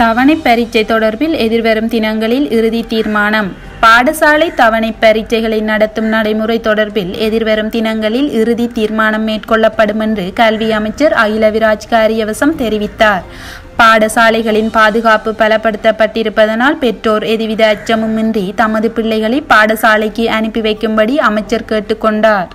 தவணை பரீட்சை தொடர்பில் எதிர்வரும் தினங்களில் இறுதி தீர்மானம். பாடசாலை தவணை பரீட்சைகளை நடத்தும் நடைமுறை தொடர்பில் எதிர்வரும் தினங்களில் இறுதி தீர்மானம் மேற்கொள்ளப்படும் என்று கல்வி அமைச்சர் அகிலவிராஜ் காரியவசம் தெரிவித்தார். பாடசாலைகளின் பாதுகாப்பு பலப்படுத்தப்பட்டிருப்பதனால் பெற்றோர் எதுவித அச்சமுமின்றி தமது பிள்ளைகளை பாடசாலைக்கு அனுப்பி வைக்கும்படி அமைச்சர் கேட்டுக்கொண்டார்.